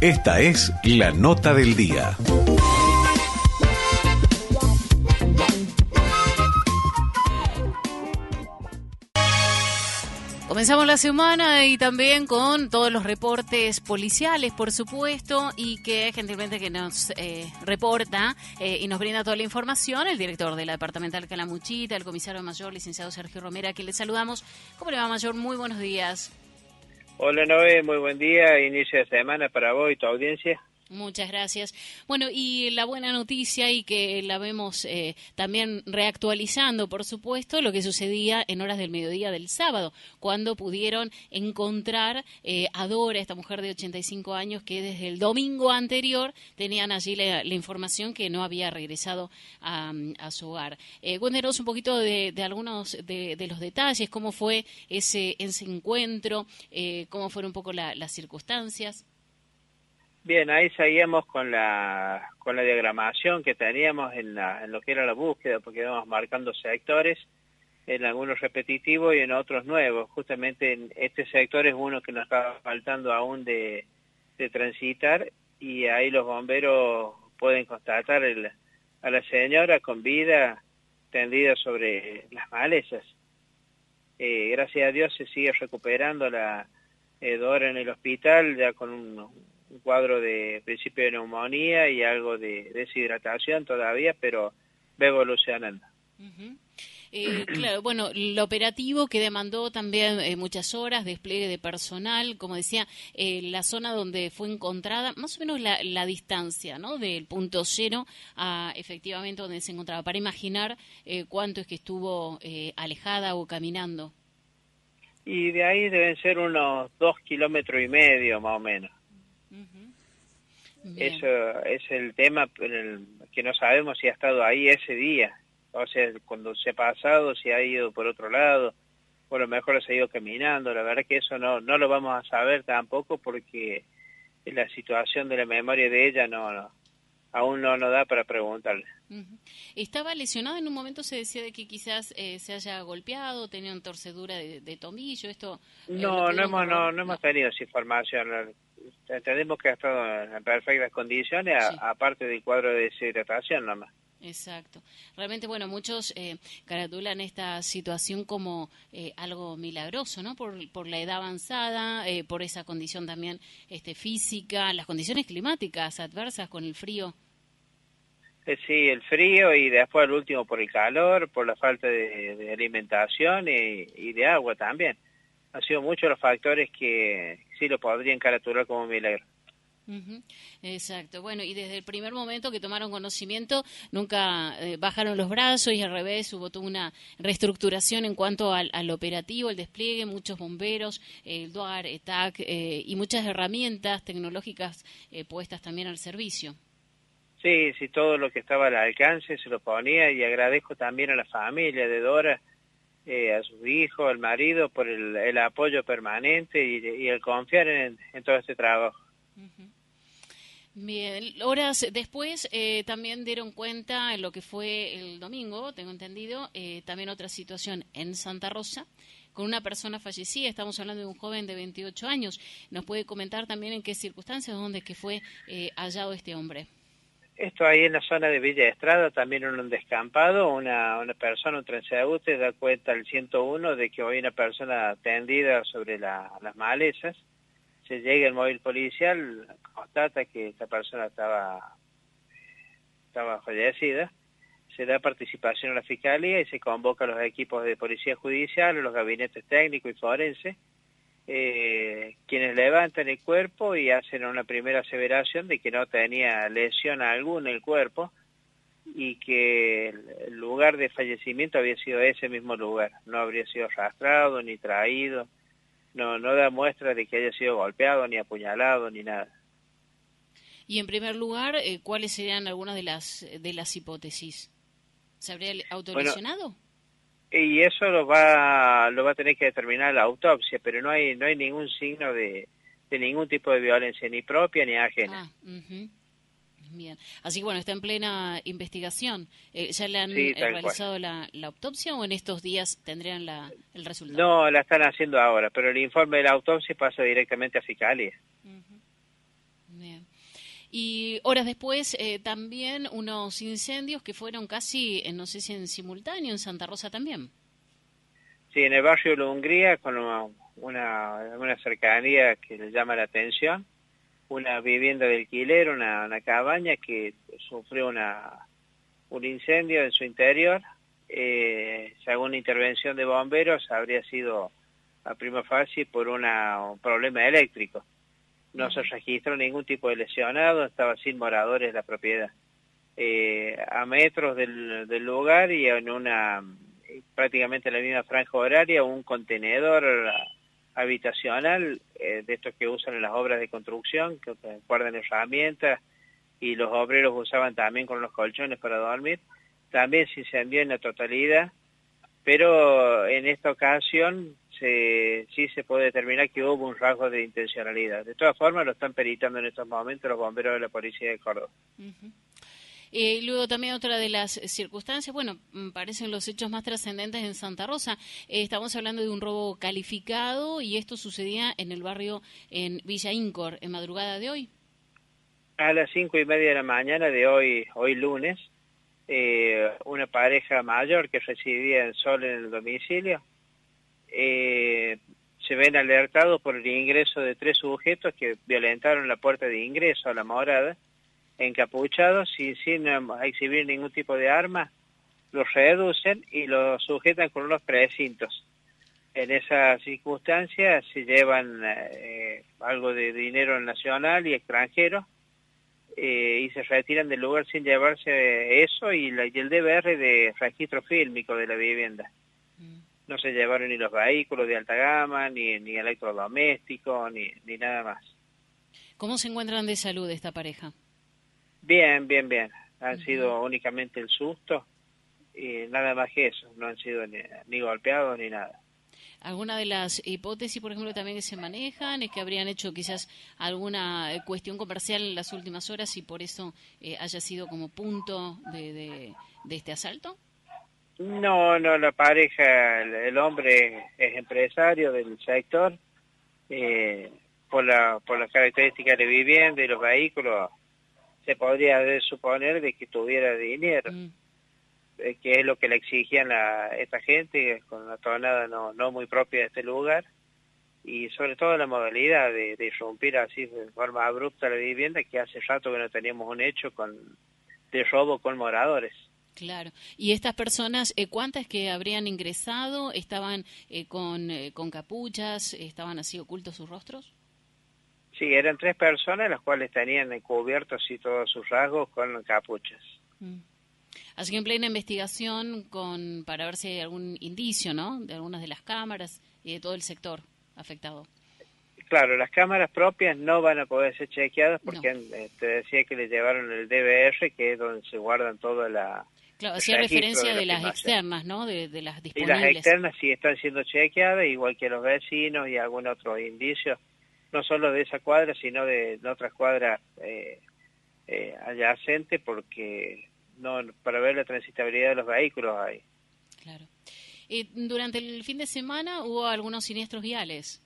Esta es la nota del día. Comenzamos la semana y también con todos los reportes policiales, por supuesto, y que gentilmente que nos eh, reporta eh, y nos brinda toda la información el director de la departamental Calamuchita, el comisario mayor, licenciado Sergio Romera, a quien le saludamos. ¿Cómo le va, mayor? Muy buenos días. Hola Noé, muy buen día, inicio de semana para vos y tu audiencia. Muchas gracias. Bueno, y la buena noticia y que la vemos eh, también reactualizando, por supuesto, lo que sucedía en horas del mediodía del sábado, cuando pudieron encontrar eh, a Dora, esta mujer de 85 años, que desde el domingo anterior tenían allí la, información que no había regresado a, su hogar. Eh, cuéntenos un poquito de, algunos de, los detalles, cómo fue ese, ese encuentro, eh, cómo fueron un poco las circunstancias. Bien, ahí seguíamos con la, con la diagramación que teníamos en, en lo que era la búsqueda, porque íbamos marcando sectores, en algunos repetitivos y en otros nuevos. Justamente en este sector es uno que nos estaba faltando aún de, de transitar y ahí los bomberos pueden constatar el, a la señora con vida tendida sobre las malezas. Eh, gracias a Dios se sigue recuperando la eh, Dora en el hospital ya con un, un cuadro de principio de neumonía y algo de deshidratación todavía, pero va evolucionando. Eh, claro, bueno, lo operativo que demandó también eh, muchas horas, despliegue de personal, como decía, eh, la zona donde fue encontrada, más o menos la, la distancia, ¿no? Del punto cero a efectivamente donde se encontraba, para imaginar cuánto es que estuvo alejada o caminando. Y de ahí deben ser unos dos kilómetros y medio, más o menos. Eso es el tema que no sabemos si ha estado ahí ese día, o sea, cuando se ha pasado, si ha ido por otro lado, o a lo mejor se ha ido caminando, la verdad que eso no, no lo vamos a saber tampoco porque la situación de la memoria de ella no, no aún no nos da para preguntarle. Estaba lesionado en un momento, se decía de que quizás eh, se haya golpeado, tenía una torcedura de, tomillo, esto... Eh, no, no hemos, no, no, hemos tenido esa información, entendemos que ha estado en perfectas condiciones, aparte del cuadro de deshidratación nomás. Exacto. Realmente, bueno, muchos eh, caratulan esta situación como eh, algo milagroso, ¿no? Por, por la edad avanzada, eh, por esa condición también este, física, las condiciones climáticas adversas con el frío. Eh, sí, el frío y después el último por el calor, por la falta de, alimentación y, y, de agua también. Han sido muchos los factores que sí lo podrían caratular como milagro. Exacto. Bueno, y desde el primer momento que tomaron conocimiento, nunca eh, bajaron los brazos y al revés hubo toda una reestructuración en cuanto al, operativo, el despliegue, muchos bomberos, el DUAR, ETAC eh, y muchas herramientas tecnológicas eh, puestas también al servicio. Sí, sí, todo lo que estaba al alcance se lo ponía y agradezco también a la familia de Dora, a sus hijos, al marido por el, apoyo permanente y, el confiar en, todo este trabajo. Bien, horas después eh, también dieron cuenta en lo que fue el domingo, tengo entendido, eh, también otra situación en Santa Rosa con una persona fallecida. Estamos hablando de un joven de 28 años. ¿Nos puede comentar también en qué circunstancias, dónde que fue eh, hallado este hombre? Esto ahí en la zona de Villa Estrada, también en un descampado, una, una persona, un transeúnte, da cuenta al 101 de que hay una persona tendida sobre las malezas se llega el móvil policial, constata que esta persona estaba, estaba fallecida, se da participación a la fiscalía y se convoca a los equipos de policía judicial, los gabinetes técnicos y forenses, eh, quienes levantan el cuerpo y hacen una primera aseveración de que no tenía lesión alguna en el cuerpo y que el lugar de fallecimiento había sido ese mismo lugar, no habría sido arrastrado ni traído, no, no da muestra de que haya sido golpeado, ni apuñalado, ni nada. Y en primer lugar, eh, ¿cuáles serían algunas de las, de las hipótesis? ¿Se habría autolesionado? Y eso lo va, lo va a tener que determinar la autopsia, pero no hay, no hay ningún signo de, de ningún tipo de violencia, ni propia ni ajena. Ah, Bien, así que bueno, está en plena investigación. Eh, ¿Ya le han eh, realizado la, autopsia o en estos días tendrían la, el resultado? No, la están haciendo ahora, pero el informe de la autopsia pasa directamente a Fiscalía. Y horas después eh, también unos incendios que fueron casi, no sé si en simultáneo, en Santa Rosa también. Sí, en el barrio de la Hungría, con una, una, cercanía que le llama la atención, una vivienda de alquiler, una, cabaña que sufrió una, un incendio en su interior. Eh, según intervención de bomberos, habría sido a prima fase por una, un problema eléctrico. No se registró ningún tipo de lesionado, estaba sin moradores la propiedad. Eh, a metros del, del, lugar y en una prácticamente la misma franja horaria un contenedor habitacional eh, de estos que usan en las obras de construcción, que guardan herramientas y los obreros usaban también con los colchones para dormir, también se incendió en la totalidad, pero en esta ocasión se, sí se puede determinar que hubo un rasgo de intencionalidad. De todas formas, lo están peritando en estos momentos los bomberos de la Policía de Córdoba. Eh, luego también otra de las circunstancias, bueno, mm, parecen los hechos más trascendentes en Santa Rosa. Eh, estamos hablando de un robo calificado y esto sucedía en el barrio en Villa Incor, en madrugada de hoy. A las cinco y media de la mañana de hoy, hoy lunes, eh, una pareja mayor que residía en Sol en el domicilio eh, se ven alertados por el ingreso de tres sujetos que violentaron la puerta de ingreso a la morada, encapuchados y sin exhibir ningún tipo de arma, los reducen y los sujetan con unos precintos. En esa circunstancia se llevan eh, algo de dinero nacional y extranjero eh, y se retiran del lugar sin llevarse eso y, y el DVR de registro fílmico de la vivienda no se llevaron ni los vehículos de alta gama, ni, ni electrodomésticos, ni, ni nada más. ¿Cómo se encuentran de salud esta pareja? Bien, bien, bien. Han sido únicamente el susto y nada más que eso. No han sido ni, golpeados ni nada. ¿Alguna de las hipótesis, por ejemplo, también que se manejan es que habrían hecho quizás alguna eh, cuestión comercial en las últimas horas y por eso eh, haya sido como punto de, de este asalto? No, no, la pareja, el, hombre es empresario del sector, eh, por la por las características de vivienda y los vehículos, se podría suponer de que tuviera dinero, mm. eh, que es lo que le exigían la, esta gente, con una tonada no, no muy propia de este lugar, y sobre todo la modalidad de, de irrumpir así de forma abrupta la vivienda, que hace rato que no teníamos un hecho con de robo con moradores. Claro. ¿Y estas personas, eh, cuántas que habrían ingresado, estaban eh, con, eh, con capuchas, estaban así ocultos sus rostros? Sí, eran tres personas las cuales tenían cubiertos y todos sus rasgos con capuchas. Mm. Así que en plena investigación con para ver si hay algún indicio, ¿no? De algunas de las cámaras y de todo el sector afectado. Claro, las cámaras propias no van a poder ser chequeadas porque te decía que le llevaron el DVR, que es donde se guardan toda la, Claro, hacía referencia de, las externas, ¿no? De, las disponibles. Y las externas sí están siendo chequeadas, igual que los vecinos y algún otro indicio, no solo de esa cuadra, sino de, otras cuadras eh, eh, adyacentes, porque no para ver la transitabilidad de los vehículos hay. Claro. Y durante el fin de semana hubo algunos siniestros viales.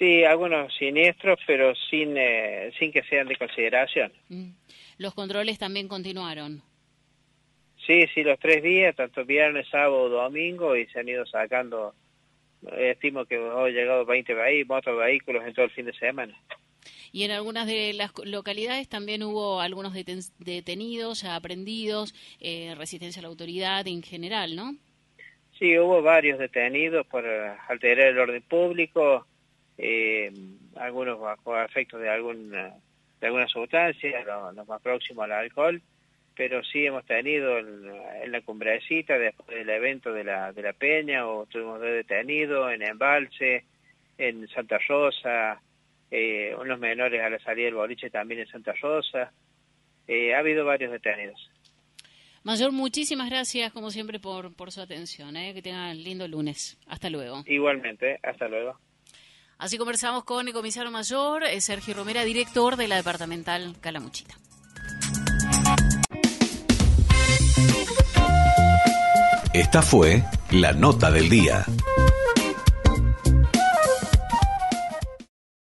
Sí, algunos siniestros, pero sin, eh, sin que sean de consideración. Mm. Los controles también continuaron. Sí, sí, los tres días, tanto viernes, sábado, domingo, y se han ido sacando, estimo que hoy llegado 20 vehículos, vehículos en todo el fin de semana. Y en algunas de las localidades también hubo algunos detenidos, aprendidos, eh, resistencia a la autoridad en general, ¿no? Sí, hubo varios detenidos por alterar el orden público, eh, algunos bajo efectos de alguna, de alguna sustancia, los más próximos al alcohol, pero sí hemos tenido en, la cumbrecita, después del evento de la, de la Peña, o tuvimos detenidos en Embalse, en Santa Rosa, eh, unos menores a la salida del boliche también en Santa Rosa. Eh, ha habido varios detenidos. Mayor, muchísimas gracias, como siempre, por, por su atención. ¿eh? Que tengan lindo lunes. Hasta luego. Igualmente, hasta luego. Así conversamos con el comisario mayor, Sergio Romera, director de la departamental Calamuchita. Esta fue la nota del día.